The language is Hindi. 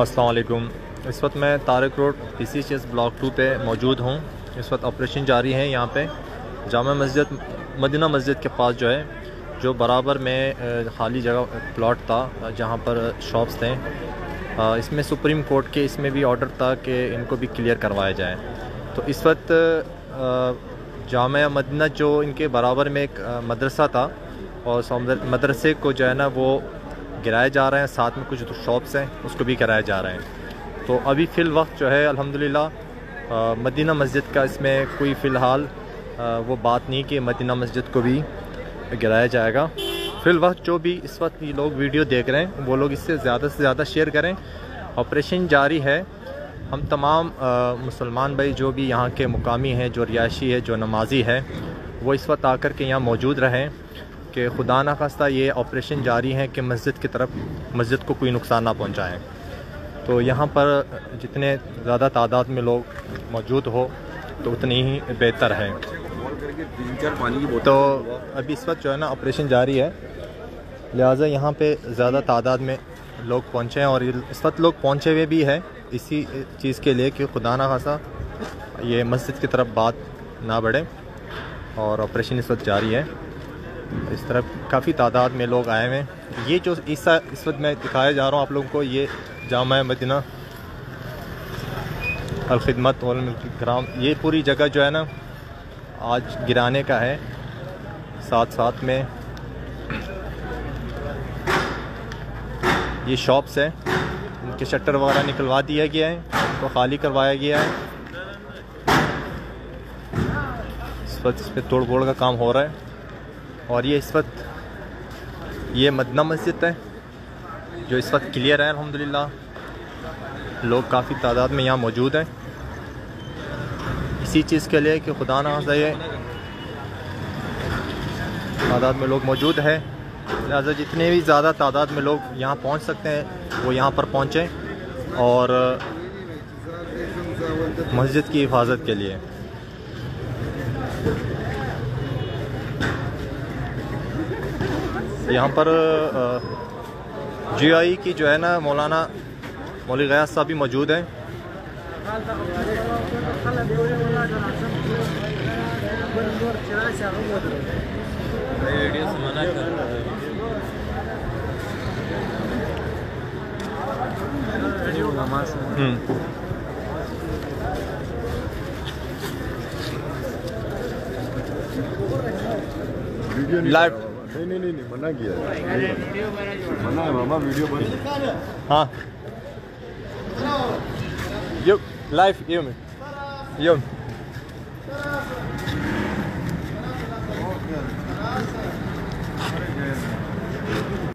असलकुम इस वक्त मैं Tariq road P C C S block two पे मौजूद हूँ। इस वक्त ऑपरेशन जारी है यहाँ पे। जामा मस्जिद, मदीना मस्जिद के पास जो है, जो बराबर में खाली जगह, प्लॉट था, जहाँ पर शॉप्स थे। इसमें सुप्रीम कोर्ट के इसमें भी ऑर्डर था कि इनको भी क्लियर करवाया जाए। तो इस वक्त जाम मदीना जो इनके बराबर में एक मदरसा था और मदरसे को जो है ना वो गिराए जा रहे हैं, साथ में कुछ शॉप्स हैं, उसको भी कराया जा रहे हैं। तो अभी फ़िल वक्त जो है, अल्हम्दुलिल्लाह मदीना मस्जिद का इसमें कोई फ़िलहाल वो बात नहीं कि मदीना मस्जिद को भी गिराया जाएगा। फ़िल वक्त जो भी इस वक्त ये लोग वीडियो देख रहे हैं, वो लोग इससे ज़्यादा से ज़्यादा शेयर करें। ऑपरेशन जारी है। हम तमाम मुसलमान भाई जो भी यहाँ के मुकामी हैं, जो रियाशी है, जो नमाजी है, वो इस वक्त आकर के यहाँ मौजूद रहें। कि खुदा न खास्ता ये ऑपरेशन जारी है कि मस्जिद की तरफ़, मस्जिद को कोई नुकसान ना पहुँचाएँ। तो यहाँ पर जितने ज़्यादा तादाद में लोग मौजूद हो तो उतनी ही बेहतर है। तो अभी इस वक्त जो है ना, ऑपरेशन जारी है। लिहाजा यहाँ पे ज़्यादा तादाद में लोग पहुँचे हैं और इस वक्त लोग पहुँचे हुए भी हैं। इसी चीज़ के लिए कि खुदा ना खासा ये मस्जिद की तरफ़ बात ना बढ़े और ऑपरेशन इस वक्त जारी है। इस तरह काफ़ी तादाद में लोग आए हुए हैं। ये जो इस इस वक्त मैं दिखाया जा रहा हूँ आप लोगों को, ये जाम मदीना। अलखदमत ग्राम। ये पूरी जगह जो है ना, आज गिराने का है। साथ साथ में ये शॉप्स हैं। उनके शटर वगैरह निकलवा दिया गया है तो खाली करवाया गया है। इस वक्त इस पर तोड़ फोड़ का काम हो रहा है। और ये इस वक्त, ये मदना मस्जिद है, जो इस वक्त क्लियर है, अल्हम्दुलिल्लाह। लोग काफ़ी तादाद में यहाँ मौजूद हैं। इसी चीज़ के लिए कि खुदा ना ये तादाद में लोग मौजूद है। लिहाजा जितने भी ज़्यादा तादाद में लोग यहाँ पहुँच सकते हैं, वो यहाँ पर पहुँचें और मस्जिद की हिफाजत के लिए। यहाँ पर जीआई की जो है ना, मौलाना मौली गयास साहब भी मौजूद हैं। लाइव नहीं नहीं नहीं, नहीं मना किया मना है मामा वीडियो बन हाँ यो लाइफ यो में यो